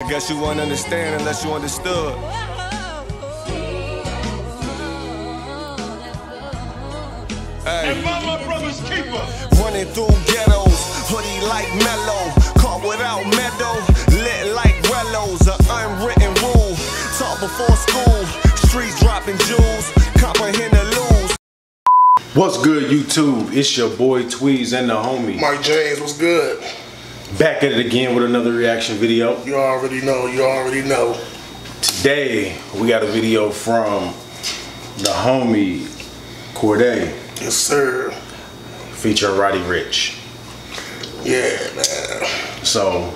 I guess you wouldn't understand unless you understood. Hey. And my brother's keeper. Running through ghettos, hoodie like mellow, caught without meadow, lit like rellos, an unwritten rule. Taught before school, streets dropping jewels, comprehend the lose. What's good, YouTube? It's your boy Tweez and the homie. Mike James, what's good? Back at it again with another reaction video. You already know, you already know. Today, we got a video from the homie Cordae Yes, sir. featuring Roddy Ricch. Yeah, man. So,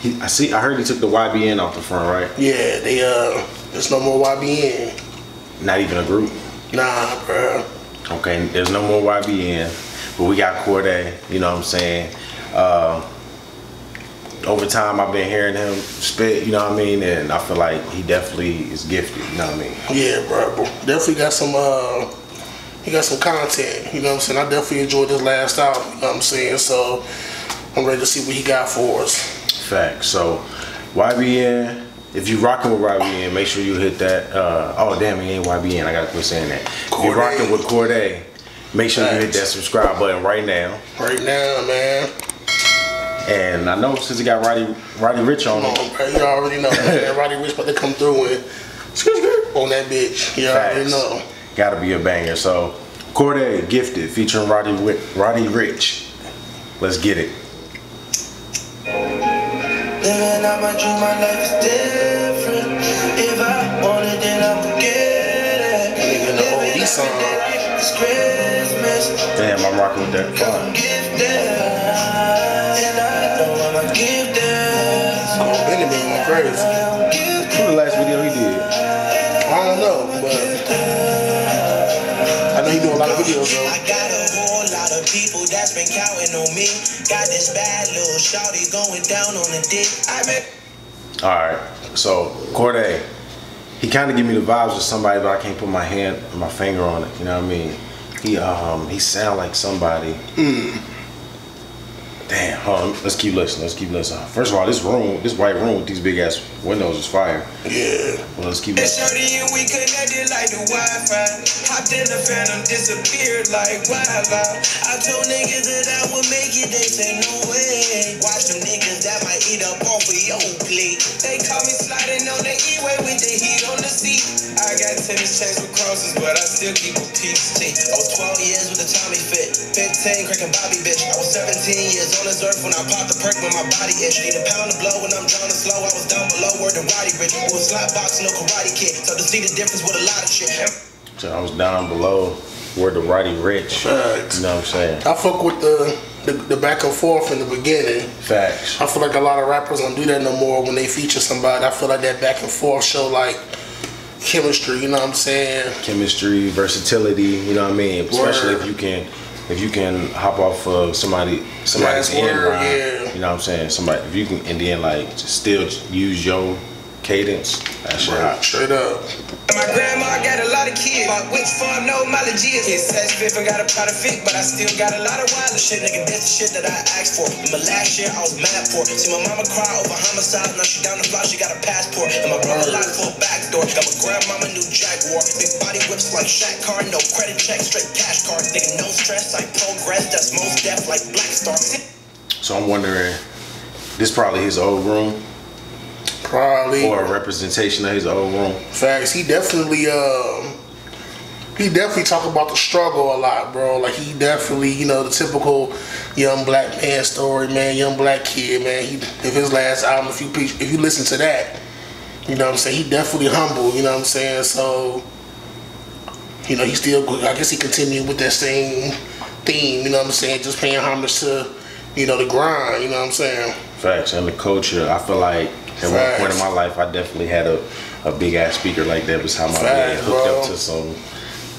he, I see. I heard he took the YBN off the front, right? Yeah, they uh there's no more YBN. Not even a group. Nah, bro. Okay, there's no more YBN, but we got Cordae. You know what I'm saying? Uh, over time, I've been hearing him spit. You know what I mean? And I feel like he definitely is gifted. You know what I mean? Yeah, bro. bro. Definitely got some uh he got some content, you know what I'm saying? I definitely enjoyed this last album, you know what I'm saying? So I'm ready to see what he got for us. Facts. So, YBN, if you rocking with YBN, make sure you hit that. Uh, oh, damn, he ain't YBN. I gotta quit saying that. If you Cordae. rocking with Cordae, make sure you hit that subscribe button right now. Right now, man. And I know since he got Roddy, Roddy Ricch on Come it, on, bro. You already know, man. Roddy Ricch about to come through and skirt, skirt on that bitch. You already Facts. know. gotta be a banger. So, Cordae, Gifted, featuring Roddy, Wi- Roddy Ricch. Let's get it. Living out my dream, my life is different. If I want it, then I'ma get it. Nigga, the oldie Living song. every day like it's Christmas. Damn, I'm rocking with that. Cause gifted. And I know I'm a gifted. Oh, Benny been going crazy. Who the last video he did? I don't know, but I know he do a lot of videos though. I got a lot of people that's been counting on me. Got this bad little shawty going down on the dick. I bet. All right. So Cordae, he kind of give me the vibes of somebody, but I can't put my hand, my finger on it. You know what I mean? He um he sound like somebody. Damn. Hold on. Let's keep listening. Let's keep listening. First of all, this room, this white room with these big ass windows is fire. Yeah. Well, let's keep listening. and we connected like the Wi-Fi. Hopped in the phantom, disappeared like wildlife. I told niggas that I would make it, they say no way. Watch them niggas that might eat up off of your plate. They call me sliding on the E-way with the heat on the seat. I got tennis chains with crosses, but I still keep a piece. T. I was 12 years with a Tommy fit. 15 cracking Bobby bitch. I was 17 years on this earth when I popped the perk when my body itch. Need a pound of blow when I'm drowning slow. I was down below where the Roddy rich. It was slot boxing, no karate kid. So to see the difference with a lot of shit. So I was down below where the Roddy Rich. Facts. You know what I'm saying? I fuck with the, the the back and forth in the beginning. Facts. I feel like a lot of rappers don't do that no more when they feature somebody. I feel like that back and forth show like chemistry, you know what I'm saying? Chemistry, versatility. You know what I mean? Especially Word. if you can. If you can hop off of somebody, somebody's Last end word, line, yeah. you know what I'm saying. Somebody, if you can, and then like still use your cadence, That's right. hot. Straight up. My grandma got a lot of kids. My which farm no mileage is. It's says fifth and got a pot of fit, but I still got a lot of wild shit. Nigga, that's the shit that I asked for. My last year I was mad for. See my mama cry over homicide. Now she down the block, she got a passport. And my brother locked for a back door. Got my grandmama new Jaguar. Big body whips like Shaq car. No credit check, straight cash card. Nigga, no stress like progress. That's most death like Black Star. So I'm wondering, this probably his old room Probably. or a representation of his old room. Facts. He definitely um he definitely talk about the struggle a lot, bro. Like he definitely, you know, the typical young black man story, man, young black kid, man. He if his last album, if you if you listen to that, you know what I'm saying, he definitely humble, you know what I'm saying? So you know, he still I guess he continued with that same theme, you know what I'm saying, just paying homage to, you know, the grind, you know what I'm saying? Facts and the culture. I feel like at one point in my life, I definitely had a, a big ass speaker like that. Was how my dad hooked bro. up to some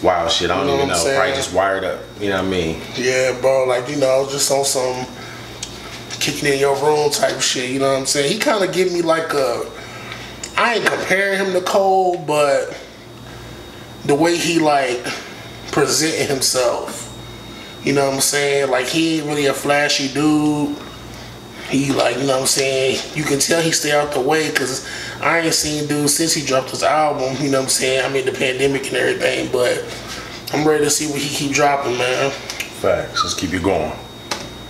wild shit. I don't You know even know. I'm Probably just wired up. You know what I mean? Yeah, bro, like you know, just on some kicking in your room type shit. You know what I'm saying? He kind of give me like a. I ain't comparing him to Cole, but the way he like presented himself. You know what I'm saying? Like he ain't really a flashy dude. He like, you know what I'm saying? You can tell he stay out the way because I ain't seen dude since he dropped his album, you know what I'm saying? I mean, the pandemic and everything, but I'm ready to see what he keep dropping, man. Facts. Let's keep you going.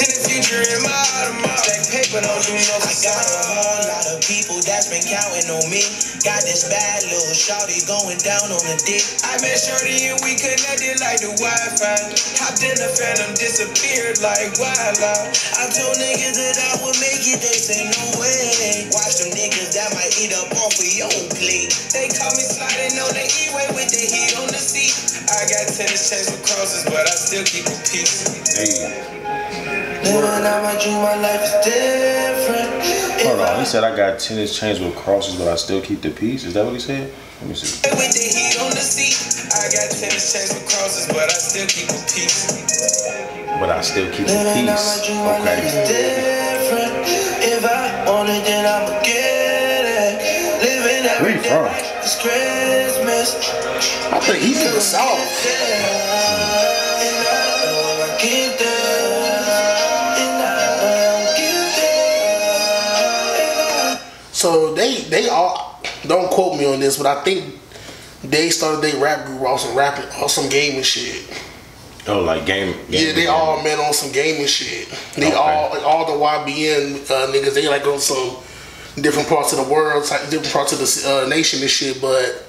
In the future, in my Audemars, stack paper, don't do no I got a whole lot of people that's been counting on me. Got this bad little shawty going down on the dick. I met Shorty and we connected like the Wi-Fi. Hopped in the phantom, disappeared like wildlife. I told niggas that I would make it, they say no way. Watch them niggas that might eat up off of your plate. They call me sliding on the E-way with the heat on the seat. I got tennis chains with crosses, but I still keep a piece. Hey. Hold on. He said I got tennis chains with crosses, but I still keep the peace. Is that what he said? Let me see. With the on the seat, I got tennis chains with crosses, but I still keep a piece. But I still keep the Living out my peace. dream, my life is Okay. If I want it, then I'ma get it. Living Where every you from? like it's Christmas. I think he's in the South. So they they all don't quote me on this, but I think they started their rap group off some rapping on some gaming shit. Oh, like game. game Yeah, they all met on some gaming shit. They Okay. all like, all the YBN uh, niggas. They like on some different parts of the world, type- different parts of the uh, nation and shit. But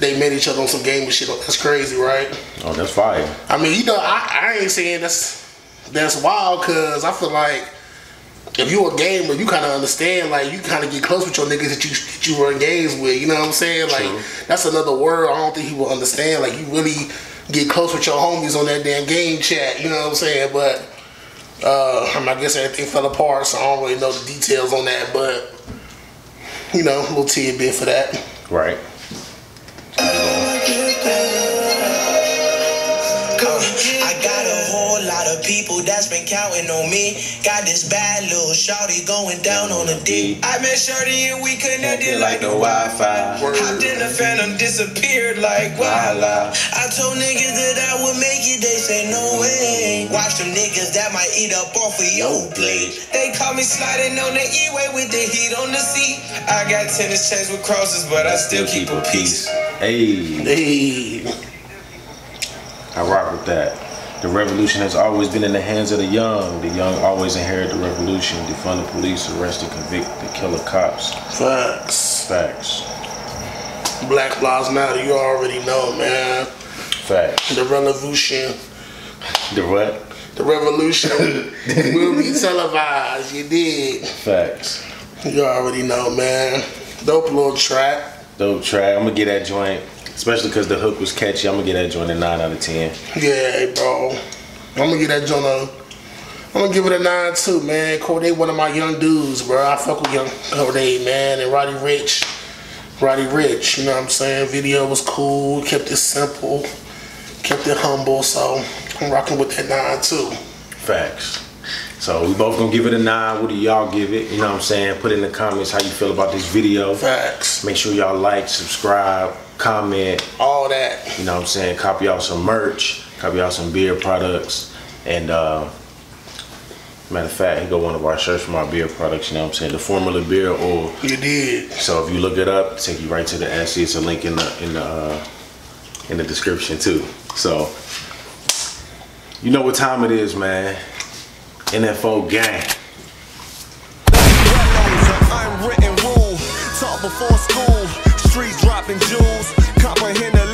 they met each other on some gaming shit. That's crazy, right? Oh, that's fire. I mean, you know, I, I ain't saying that's that's wild because I feel like if you a gamer, you kind of understand. Like you kind of get close with your niggas that you that you run games with. You know what I'm saying? Like True. that's another word. I don't think he will understand. Like you really get close with your homies on that damn game chat. You know what I'm saying? But uh, I, guess everything fell apart, so I don't really know the details on that. But you know, we'll tee a little tidbit for that. Right. I got a whole lot of people that's been counting on me. Got this bad little shawty going down on the D. I met Shorty and we connected like the Wi-Fi. Hopped in the phantom, disappeared like wildlife. I told niggas that I would make it, they say no way. Watch them niggas that might eat up off of your plate. They call me sliding on the E-way with the heat on the seat. I got tennis chains with crosses, but I still keep a piece. Hey, Hey, I rock with that. The revolution has always been in the hands of the young. The young always inherit the revolution. Defund the police, arrest and convict the killer cops. facts. Facts. Black Lives Matter. You already know, man. Facts. The revolution. The what? The revolution will be televised. You did. Facts. You already know, man. Dope little track. Dope track. I'm gonna get that joint, especially because the hook was catchy. I'm gonna get that joint a nine out of ten. Yeah, bro. I'm gonna get that joint a. I'm gonna give it a nine too, man. Cordae, one of my young dudes, bro. I fuck with young Cordae, man, and Roddy Ricch. Roddy Ricch, you know what I'm saying? Video was cool, kept it simple, kept it humble, so I'm rocking with that nine too. Facts. So we both gonna give it a nine. What do y'all give it? You know what I'm saying? Put in the comments how you feel about this video. Facts. Make sure y'all like, subscribe, comment. All that. You know what I'm saying? Copy y'all some merch, copy y'all some beer products, and uh, matter of fact, he got one of our shirts from our beer products. You know what I'm saying? The Formula Beer Oil. You did. So if you look it up, take you right to the Etsy. It's a link in the in the uh, in the description too. So you know what time it is, man. NFO gang. Unwritten rule. Taught before school, streets dropping jewels. Comprehend